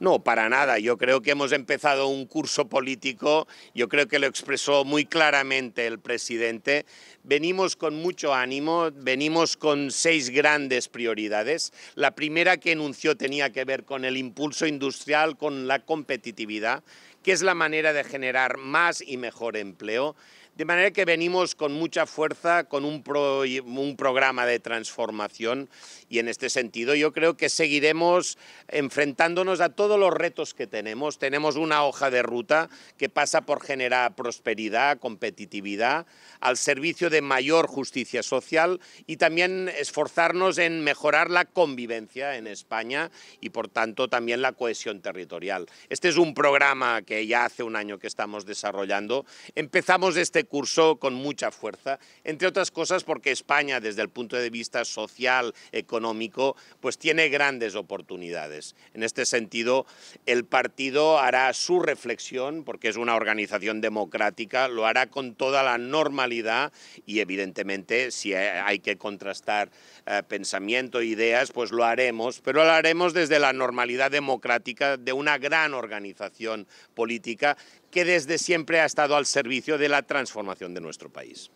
No, para nada. Yo creo que hemos empezado un curso político, yo creo que lo expresó muy claramente el presidente. Venimos con mucho ánimo, venimos con seis grandes prioridades. La primera que enunció tenía que ver con el impulso industrial, con la competitividad, que es la manera de generar más y mejor empleo. De manera que venimos con mucha fuerza, con un, un, programa de transformación y en este sentido yo creo que seguiremos enfrentándonos a todos los retos que tenemos. Tenemos una hoja de ruta que pasa por generar prosperidad, competitividad, al servicio de mayor justicia social y también esforzarnos en mejorar la convivencia en España y por tanto también la cohesión territorial. Este es un programa que ya hace un año que estamos desarrollando. Empezamos este curso con mucha fuerza, entre otras cosas porque España, desde el punto de vista social, económico, pues tiene grandes oportunidades. En este sentido, el partido hará su reflexión, porque es una organización democrática, lo hará con toda la normalidad y evidentemente si hay que contrastar eh, pensamiento, ideas, pues lo haremos, pero lo haremos desde la normalidad democrática de una gran organización política que desde siempre ha estado al servicio de la transformación de nuestro país.